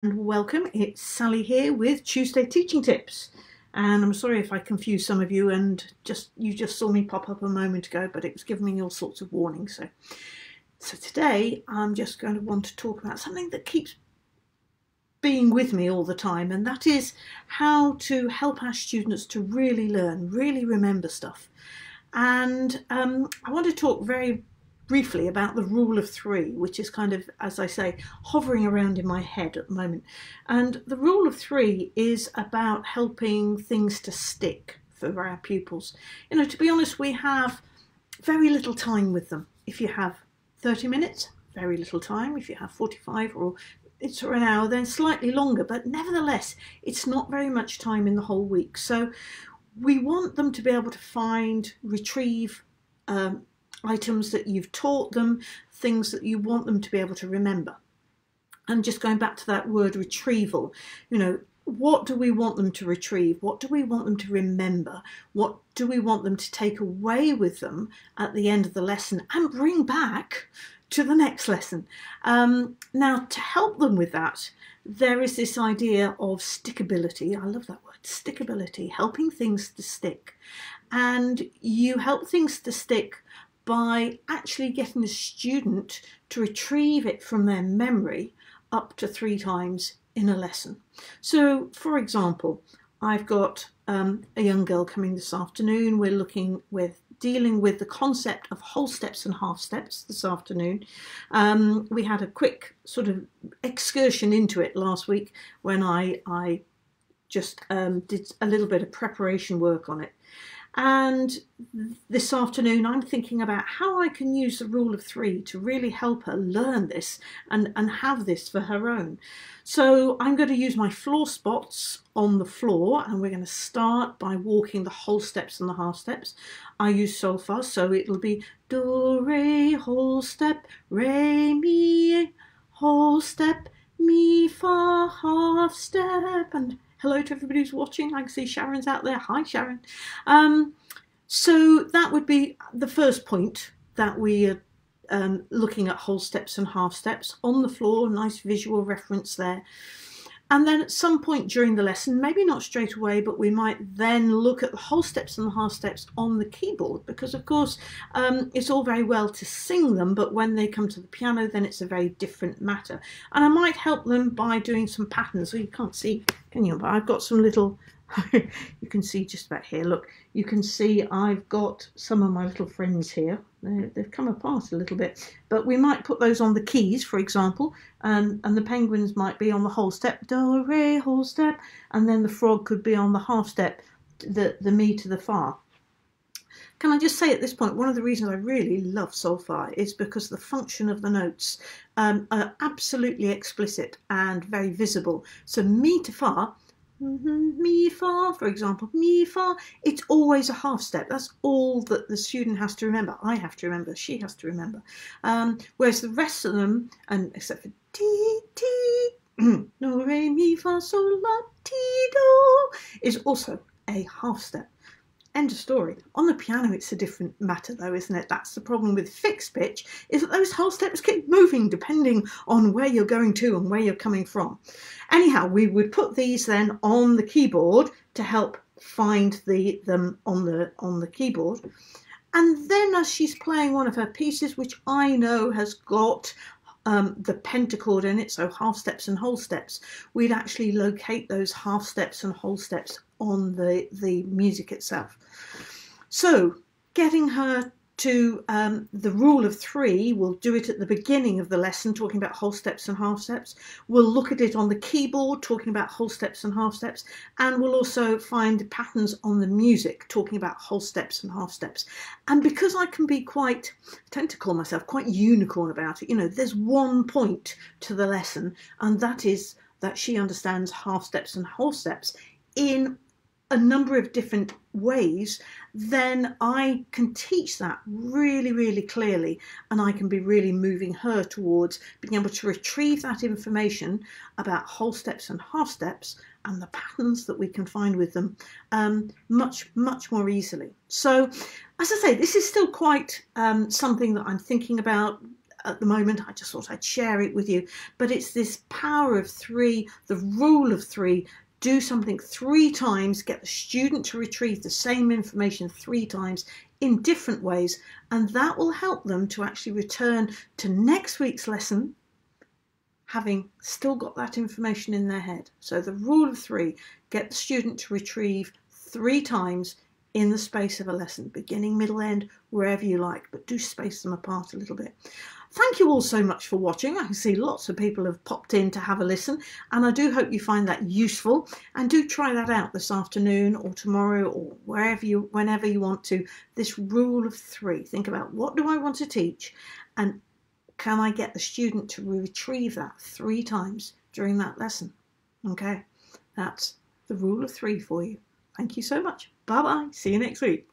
and welcome. It's Sally here with Tuesday Teaching Tips. And I'm sorry if I confused some of you and just you just saw me pop up a moment ago, but it was giving me all sorts of warnings. So, so today I'm just going to want to talk about something that keeps being with me all the time, and that is how to help our students to really learn, really remember stuff. And um, I want to talk very briefly about the rule of three, which is kind of, as I say, hovering around in my head at the moment. And the rule of three is about helping things to stick for our pupils. You know, to be honest, we have very little time with them. If you have 30 minutes, very little time. If you have 45 or it's an hour, then slightly longer. But nevertheless, it's not very much time in the whole week. So we want them to be able to find, retrieve, um, items that you've taught them, things that you want them to be able to remember. And just going back to that word retrieval, you know, what do we want them to retrieve? What do we want them to remember? What do we want them to take away with them at the end of the lesson and bring back to the next lesson? Um, now, to help them with that, there is this idea of stickability. I love that word, stickability, helping things to stick. And you help things to stick by actually getting the student to retrieve it from their memory up to three times in a lesson. So, for example, I've got um, a young girl coming this afternoon. We're looking with dealing with the concept of whole steps and half steps this afternoon. Um, we had a quick sort of excursion into it last week when I I just um, did a little bit of preparation work on it. And this afternoon, I'm thinking about how I can use the rule of three to really help her learn this and, and have this for her own. So I'm going to use my floor spots on the floor and we're going to start by walking the whole steps and the half steps. I use solfa, so it'll be do, re, whole step, re, mi, whole step, mi, fa, half step, and hello to everybody who's watching. I can see Sharon's out there. Hi, Sharon. Um, so that would be the first point that we are um, looking at whole steps and half steps on the floor. Nice visual reference there. And then at some point during the lesson, maybe not straight away, but we might then look at the whole steps and the half steps on the keyboard because, of course, um, it's all very well to sing them, but when they come to the piano, then it's a very different matter. And I might help them by doing some patterns. So you can't see, can you? But I've got some little you can see just about here. Look, you can see I've got some of my little friends here. They have come apart a little bit, but we might put those on the keys, for example, and, and the penguins might be on the whole step, do, re, whole step, and then the frog could be on the half step, the, the mi to the fa. Can I just say at this point, one of the reasons I really love solfa is because the function of the notes um, are absolutely explicit and very visible. So mi to fa Mm-hmm. Mi fa, for example, mi fa, it's always a half step. That's all that the student has to remember. I have to remember, she has to remember. Um, whereas the rest of them, and except for ti, ti, no, re, mi, fa, sol, la, ti, do, is also a half step. End of story. On the piano, it's a different matter, though, isn't it? That's the problem with fixed pitch, is that those whole steps keep moving depending on where you're going to and where you're coming from. Anyhow, we would put these then on the keyboard to help find the them on the on the keyboard. And then as she's playing one of her pieces, which I know has got um, the pentachord in it, so half steps and whole steps, we'd actually locate those half steps and whole steps on the, the music itself. So getting her to um, the rule of three, we'll do it at the beginning of the lesson, talking about whole steps and half steps. We'll look at it on the keyboard, talking about whole steps and half steps. And we'll also find patterns on the music, talking about whole steps and half steps. And because I can be quite, I tend to call myself quite unicorn about it, you know, there's one point to the lesson, and that is that she understands half steps and whole steps in a number of different ways, then I can teach that really, really clearly, and I can be really moving her towards being able to retrieve that information about whole steps and half steps and the patterns that we can find with them um, much, much more easily. So, as I say, this is still quite um, something that I'm thinking about at the moment. I just thought I'd share it with you. But it's this power of three, the rule of three. Do something three times, get the student to retrieve the same information three times in different ways, and that will help them to actually return to next week's lesson having still got that information in their head. So the rule of three, get the student to retrieve three times in the space of a lesson, beginning, middle, end, wherever you like, but do space them apart a little bit. Thank you all so much for watching. I can see lots of people have popped in to have a listen, and I do hope you find that useful. And do try that out this afternoon or tomorrow or wherever you, whenever you want to. This rule of three. Think about what do I want to teach, and can I get the student to retrieve that three times during that lesson? Okay, that's the rule of three for you. Thank you so much. Bye bye. See you next week.